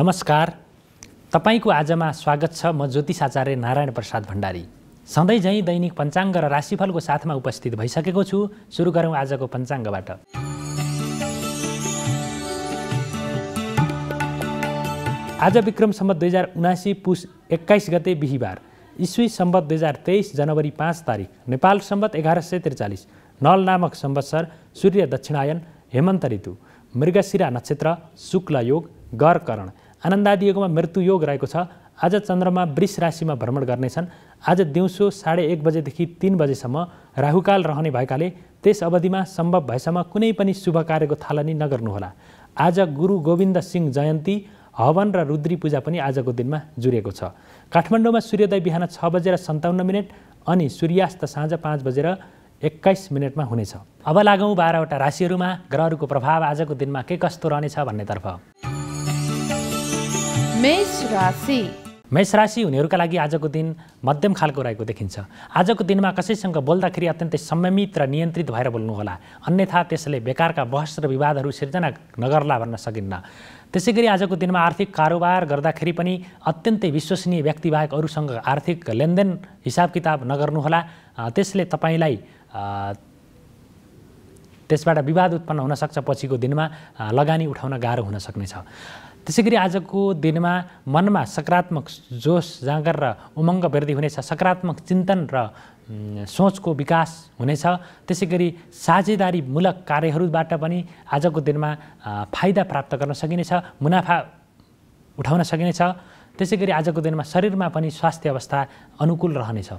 नमस्कार। तपाईँको आजमा स्वागत छ म ज्योतिष आचार्य नारायण प्रसाद भण्डारी। सधैँ झैँ दैनिक पञ्चाङ्ग र राशिफलको साथमा उपस्थित भइसकेको छु। सुरु गरौँ आजको पञ्चाङ्गबाट। आज विक्रम सम्बत दुई हजार उनासी पुस एक्काइस गते बिहिबार। इस्वी सम्बत दुई हजार तेइस जनवरी पाँच तारिक नेपाल सम्बत एघार सय त्रिचालिस। नल नामक सम्वत्सर सूर्य दक्षिणायन हेमन्त ऋतु। मृगशिरा नक्षत्र शुक्ल योग गरकरण आनन्दादि योगमा मृत्यु योग रहेको छ। आज चन्द्रमा वृष राशिमा भ्रमण गर्नेछन्। आज दिउँसो साढे एक बजेदेखि तिन बजेसम्म राहुकाल रहने भएकाले त्यस अवधिमा सम्भव भएसम्म कुनै पनि शुभ कार्यको थालनी नगर्नुहोला। आज गुरु गोविन्द सिंह जयन्ती हवन र रुद्री पूजा पनि आजको दिनमा जुरेको छ। काठमाडौँमा सूर्योदय बिहान छ बजेर सन्ताउन्न मिनट अनि सूर्यास्त साँझ पाँच बजेर एक्काइस मिनटमा हुनेछ। अब लागौँ बाह्रवटा राशिहरूमा ग्रहहरूको प्रभाव आजको दिनमा के कस्तो रहनेछ भन्नेतर्फ। मेष राशि। मेष राशि हुनेहरूका लागि आजको दिन मध्यम खालको रहेको देखिन्छ। आजको दिनमा कसैसँग बोल्दाखेरि अत्यन्तै संयमित र नियन्त्रित भएर बोल्नुहोला। अन्यथा त्यसले बेकारका बहस र विवादहरू सिर्जना नगर्ला भन्न सकिन्न। त्यसै गरी आजको दिनमा आर्थिक कारोबार गर्दाखेरि पनि अत्यन्तै विश्वसनीय व्यक्ति बाहेक अरूसँग आर्थिक लेनदेन हिसाब किताब नगर्नुहोला। त्यसले तपाईँलाई त्यसबाट विवाद उत्पन्न हुनसक्छ पछिको दिनमा। लगानी उठाउन गाह्रो हुन सक्नेछ। त्यसै गरी आजको दिनमा मनमा सकारात्मक जोस जाँगर र उमङ्ग वृद्धि हुनेछ। सकारात्मक चिन्तन र सोचको विकास हुनेछ। त्यसै गरी साझेदारीमूलक कार्यहरूबाट पनि आजको दिनमा फाइदा प्राप्त गर्न सकिनेछ मुनाफा उठाउन सकिनेछ। त्यसै गरी आजको दिनमा शरीरमा पनि स्वास्थ्य अवस्था अनुकूल रहनेछ।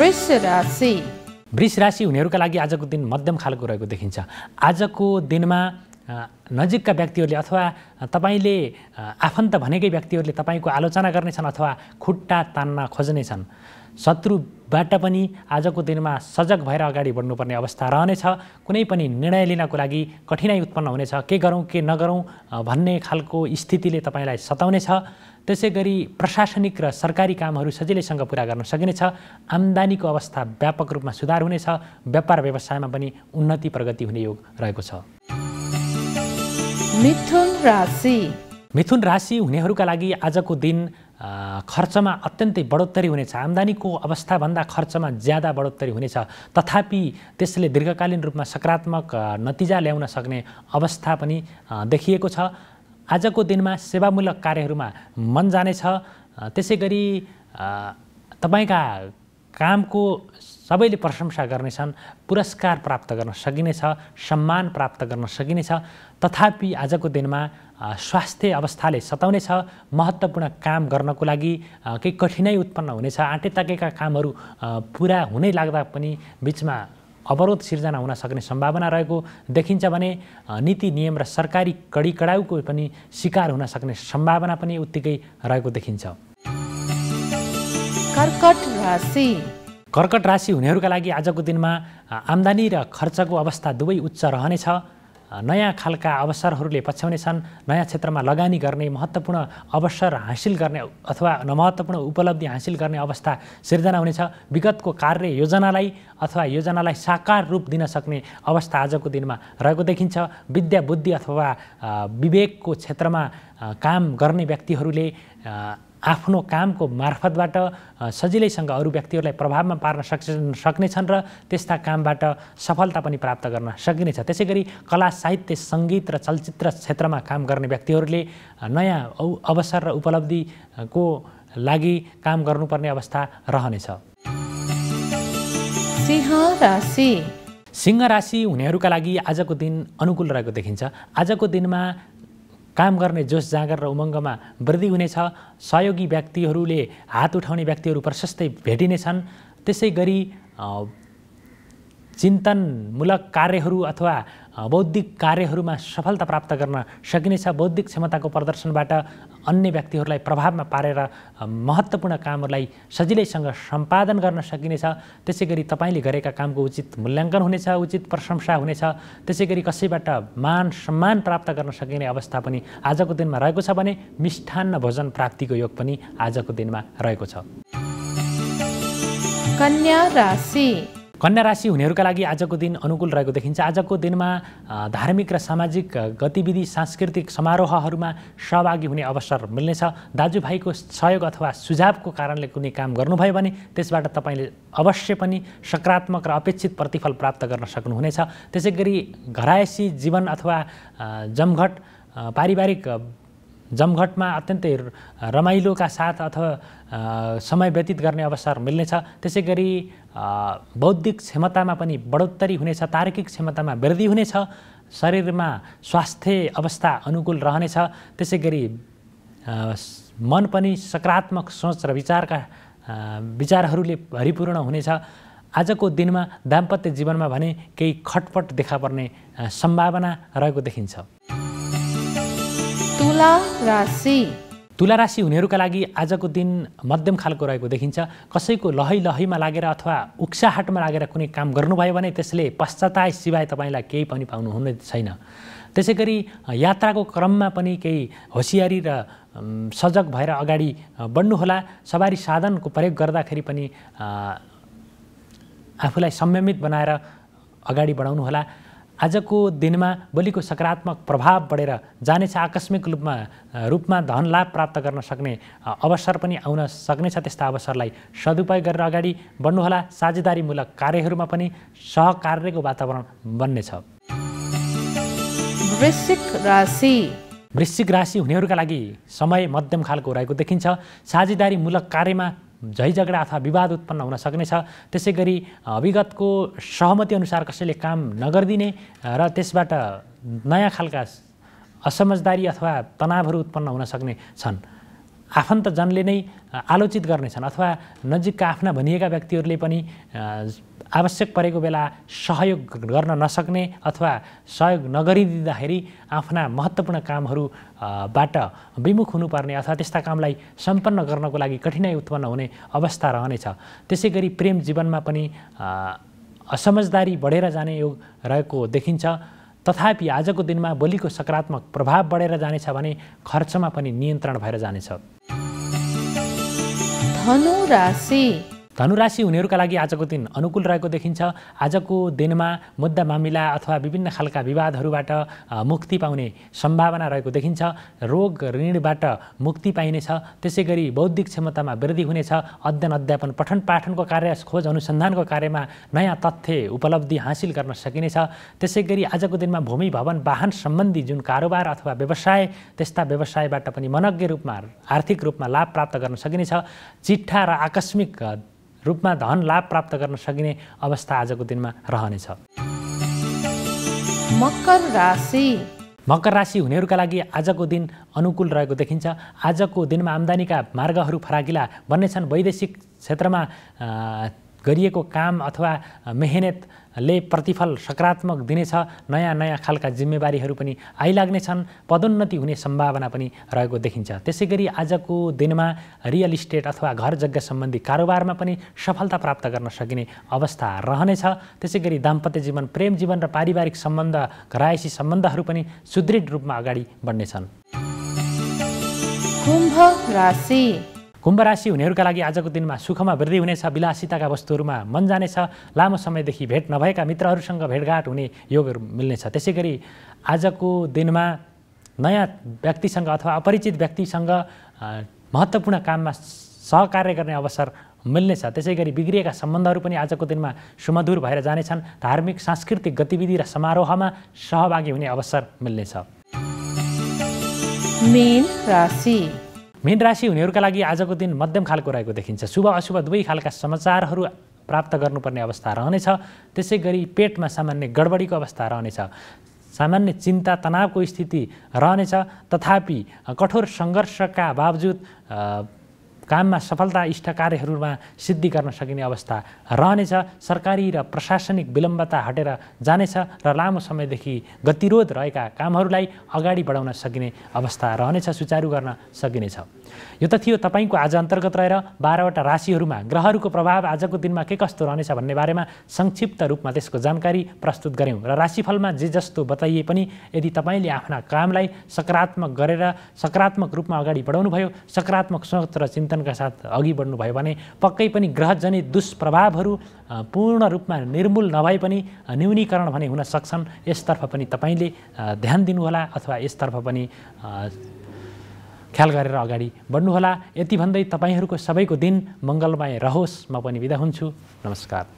वृष राशि। वृष राशि हुनेहरूका लागि आजको दिन मध्यम खालको रहेको देखिन्छ। आजको दिनमा नजिकका व्यक्तिहरूले अथवा तपाईँले आफन्त भनेकै व्यक्तिहरूले तपाईँको आलोचना गर्नेछन् अथवा खुट्टा तान्न खोज्नेछन् शत्रुबाट पनि आजको दिनमा सजग भएर अगाडि बढ्नुपर्ने अवस्था रहनेछ। कुनै पनि निर्णय लिनको लागि कठिनाइ उत्पन्न हुनेछ। के गरौँ के नगरौँ भन्ने खालको स्थितिले तपाईँलाई सताउनेछ। त्यसै गरी प्रशासनिक र सरकारी कामहरू सजिलैसँग पुरा गर्न सकिनेछ। आम्दानीको अवस्था व्यापक रूपमा सुधार हुनेछ। व्यापार व्यवसायमा पनि उन्नति प्रगति हुने योग रहेको छ। मिथुन राशि। मिथुन राशि हुनेहरूका लागि आजको दिन खर्चमा अत्यन्तै बढोत्तरी हुनेछ। आम्दानीको अवस्थाभन्दा खर्चमा ज्यादा बढोत्तरी हुनेछ। तथापि त्यसले दीर्घकालीन रूपमा सकारात्मक नतिजा ल्याउन सक्ने अवस्था पनि देखिएको छ। आजको दिनमा सेवामूलक कार्यहरूमा मन जानेछ। त्यसै गरी तपाईँका कामको सबैले प्रशंसा गर्नेछन् पुरस्कार प्राप्त गर्न सकिनेछ सम्मान प्राप्त गर्न सकिनेछ। तथापि आजको दिनमा स्वास्थ्य अवस्थाले सताउनेछ महत्त्वपूर्ण काम गर्नको लागि केही कठिनाइ उत्पन्न हुनेछ आँटे ताकेका कामहरू पुरा हुनै लाग्दा पनि बिचमा अवरोध सिर्जना हुन सक्ने सम्भावना रहेको देखिन्छ भने नीति नियम र सरकारी कडी कडाउको पनि शिकार हुन सक्ने सम्भावना पनि उत्तिकै रहेको देखिन्छ। कर्कट राशि। कर्कट राशि हुनेहरूका लागि आजको दिनमा आम्दानी र खर्चको अवस्था दुवै उच्च रहनेछ। नयाँ खालका अवसरहरूले पछ्याउनेछन्। नयाँ क्षेत्रमा लगानी गर्ने महत्त्वपूर्ण अवसर हासिल गर्ने अथवा महत्त्वपूर्ण उपलब्धि हासिल गर्ने अवस्था सिर्जना हुनेछ। विगतको कार्य योजनालाई अथवा योजनालाई साकार रूप दिन सक्ने अवस्था आजको दिनमा रहेको देखिन्छ। विद्या बुद्धि अथवा विवेकको क्षेत्रमा काम गर्ने व्यक्तिहरूले आफ्नो कामको मार्फतबाट सजिलैसँग अरू व्यक्तिहरूलाई प्रभावमा पार्न सक् सक्नेछन् र त्यस्ता कामबाट सफलता पनि प्राप्त गर्न सकिनेछ। त्यसै गरी कला साहित्य सङ्गीत र चलचित्र क्षेत्रमा काम गर्ने व्यक्तिहरूले नयाँ अवसर र उपलब्धिको लागि काम गर्नुपर्ने अवस्था रहनेछ। सिंह राशि। सिंह राशि हुनेहरूका लागि आजको दिन अनुकूल रहेको देखिन्छ। आजको दिनमा काम गर्ने जोस जाँगर र उमङ्गमा वृद्धि हुनेछ सहयोगी व्यक्तिहरूले हात उठाउने व्यक्तिहरू प्रशस्तै भेटिनेछन्। त्यसै गरी चिन्तनमूलक कार्यहरू अथवा बौद्धिक कार्यहरूमा सफलता प्राप्त गर्न सकिनेछ बौद्धिक क्षमताको प्रदर्शनबाट अन्य व्यक्तिहरूलाई प्रभावमा पारेर महत्त्वपूर्ण कामहरूलाई सजिलैसँग सम्पादन गर्न सकिनेछ। त्यसै गरी तपाईँले गरेका कामको उचित मूल्याङ्कन हुनेछ उचित प्रशंसा हुनेछ। त्यसै गरी कसैबाट मान सम्मान प्राप्त गर्न सकिने अवस्था पनि आजको दिनमा रहेको छ भने मिष्ठान्न भोजन प्राप्तिको योग पनि आजको दिनमा रहेको छ। कन्या राशि। कन्या राशि हुनेहरूका लागि आजको दिन अनुकूल रहेको देखिन्छ। आजको दिनमा धार्मिक र सामाजिक गतिविधि सांस्कृतिक समारोहहरूमा सहभागी हुने अवसर मिल्नेछ। दाजुभाइको सहयोग अथवा सुझावको कारणले कुनै काम गर्नुभयो भने त्यसबाट तपाईँले अवश्य पनि सकारात्मक र अपेक्षित प्रतिफल प्राप्त गर्न सक्नुहुनेछ। त्यसै गरी घरायसी जीवन अथवा जमघट पारिवारिक जमघटमा अत्यन्तै रमाइलोका साथ अथवा समय व्यतीत गर्ने अवसर मिल्नेछ। त्यसै गरी बौद्धिक क्षमतामा पनि बढोत्तरी हुनेछ तार्किक क्षमतामा वृद्धि हुनेछ शरीरमा स्वास्थ्य अवस्था अनुकूल रहनेछ। त्यसै गरी मन पनि सकारात्मक सोच र विचारका विचारहरूले भरिपूर्ण हुनेछ। आजको दिनमा दाम्पत्य जीवनमा भने केही खटपट देखा पर्ने सम्भावना रहेको देखिन्छ। तुला राशि। तुला राशि हुनेहरूका लागि आजको दिन मध्यम खालको रहेको देखिन्छ। कसैको लहै लहैमा लागेर अथवा उक्साहाटमा लागेर कुनै काम गर्नुभयो भने त्यसले पश्चाताय सिवाय तपाईँलाई केही पनि पाउनुहुने छैन। त्यसै गरी यात्राको क्रममा पनि केही होसियारी र सजग भएर अगाडि बढ्नुहोला। सवारी साधनको प्रयोग गर्दाखेरि पनि आफूलाई संयमित बनाएर अगाडि बढाउनुहोला। आजको दिनमा बलिको सकारात्मक प्रभाव बढेर जानेछ आकस्मिक रूपमा रूपमा धन लाभ प्राप्त गर्न सक्ने अवसर पनि आउन सक्नेछ त्यस्ता अवसरलाई सदुपयोग गरेर अगाडि बढ्नुहोला। साझेदारीमूलक कार्यहरूमा पनि सहकार्यको वातावरण बन्नेछ। वृश्चिक राशि। वृश्चिक राशि हुनेहरूका लागि समय मध्यम खालको रहेको देखिन्छ। साझेदारीमूलक कार्यमा झैझगडा अथवा विवाद उत्पन्न हुन सक्नेछ। त्यसै गरी विगतको सहमति अनुसार कसैले काम नगरिदिने र त्यसबाट नयाँ खालका असमझदारी अथवा तनावहरू उत्पन्न हुन सक्ने छन्। आफन्तजनले नै आलोचित गर्नेछन् अथवा नजिकका आफ्ना भनिएका व्यक्तिहरूले पनि आवश्यक परेको बेला सहयोग गर्न नसक्ने अथवा सहयोग नगरिदिँदाखेरि आफ्ना महत्त्वपूर्ण कामहरूबाट विमुख हुनुपर्ने अथवा त्यस्ता कामलाई सम्पन्न गर्नको लागि कठिनाइ उत्पन्न हुने अवस्था रहनेछ। त्यसै गरी प्रेम जीवनमा पनि असमझदारी बढेर जाने योग रहेको देखिन्छ। तथापि आजको दिनमा बोलीको सकारात्मक प्रभाव बढेर जानेछ भने खर्चमा पनि नियन्त्रण भएर जानेछ। धनु राशि। धनुराशि हुनेहरूका लागि आजको दिन अनुकूल रहेको देखिन्छ। आजको दिनमा मुद्दा मामिला अथवा विभिन्न खालका विवादहरूबाट मुक्ति पाउने सम्भावना रहेको देखिन्छ। रोग ऋणबाट मुक्ति पाइनेछ। त्यसै गरी बौद्धिक क्षमतामा वृद्धि हुनेछ। अध्ययन अध्यापन पठन पाठनको कार्य खोज अनुसन्धानको कार्यमा नयाँ तथ्य उपलब्धि हासिल गर्न सकिनेछ। त्यसै गरी आजको दिनमा भूमि भवन वाहन सम्बन्धी जुन कारोबार अथवा व्यवसाय त्यस्ता व्यवसायबाट पनि मनज्ञ रूपमा आर्थिक रूपमा लाभ प्राप्त गर्न सकिनेछ। चिट्ठा र आकस्मिक रूपमा धन लाभ प्राप्त गर्न सकिने अवस्था आजको दिनमा रहनेछ। मकर राशि। मकर राशि हुनेहरूका लागि आजको दिन अनुकूल रहेको देखिन्छ। आजको दिनमा आम्दानीका मार्गहरू फराकिला बन्नेछन्। वैदेशिक क्षेत्रमा गरिएको काम अथवा मेहनत ले प्रतिफल सकारात्मक दिनेछ नयाँ नयाँ खालका जिम्मेवारीहरू पनि आइलाग्नेछन् पदोन्नति हुने सम्भावना पनि रहेको देखिन्छ। त्यसै गरी आजको दिनमा रियल इस्टेट अथवा घर जग्गा सम्बन्धी कारोबारमा पनि सफलता प्राप्त गर्न सकिने अवस्था रहनेछ। त्यसै गरी दाम्पत्य जीवन प्रेम जीवन र पारिवारिक सम्बन्ध घरायसी सम्बन्धहरू पनि सुदृढ रूपमा अगाडि बढ्नेछन्। कुम्भ राशि। कुम्भ राशि हुनेहरूका लागि आजको दिनमा सुखमा वृद्धि हुनेछ विलासिताका वस्तुहरूमा मन जानेछ लामो समयदेखि भेट नभएका मित्रहरूसँग भेटघाट हुने योगहरू मिल्नेछ। त्यसै गरी आजको दिनमा नयाँ व्यक्तिसँग अथवा अपरिचित व्यक्तिसँग महत्त्वपूर्ण काममा सहकार्य गर्ने अवसर मिल्नेछ। त्यसै गरी बिग्रिएका सम्बन्धहरू पनि आजको दिनमा सुमधुर भएर जानेछन्। धार्मिक सांस्कृतिक गतिविधि र समारोहमा सहभागी हुने अवसर मिल्नेछ। मेन राशि हुनेहरूका लागि आजको दिन मध्यम खालको रहेको देखिन्छ। शुभ अशुभ दुवै खालका समाचारहरू प्राप्त गर्नुपर्ने अवस्था रहनेछ। त्यसै गरी पेटमा सामान्य गडबडीको अवस्था रहनेछ। सामान्य चिन्ता तनावको स्थिति रहनेछ। तथापि कठोर सङ्घर्षका बावजुद काममा सफलता इष्ट कार्यहरूमा सिद्धि गर्न सकिने अवस्था रहनेछ। सरकारी र प्रशासनिक विलम्बता हटेर जानेछ र लामो समयदेखि गतिरोध रहेका कामहरूलाई अगाडि बढाउन सकिने अवस्था रहनेछ सुचारू गर्न सकिनेछ। यो त थियो तपाईँको आज अन्तर्गत रहेर बाह्रवटा राशिहरूमा ग्रहहरूको प्रभाव आजको दिनमा के कस्तो रहनेछ भन्ने बारेमा संक्षिप्त रूपमा त्यसको जानकारी प्रस्तुत गऱ्यौँ र राशिफलमा जे जस्तो बताइए पनि यदि तपाईँले आफ्ना कामलाई सकारात्मक गरेर सकारात्मक रूपमा अगाडि बढाउनुभयो सकारात्मक सोच र चिन्तन चिन्तनका साथ अघि बढ्नुभयो भने पक्कै पनि ग्रहजनित दुष्प्रभावहरू पूर्ण रूपमा निर्मूल नभए पनि न्यूनीकरण भने हुन सक्छन्। यसतर्फ पनि तपाईँले ध्यान दिनुहोला अथवा यसतर्फ पनि ख्याल गरेर अगाडि बढ्नुहोला। यति भन्दै तपाईँहरूको सबैको दिन मङ्गलमय रहोस्। म पनि बिदा हुन्छु। नमस्कार।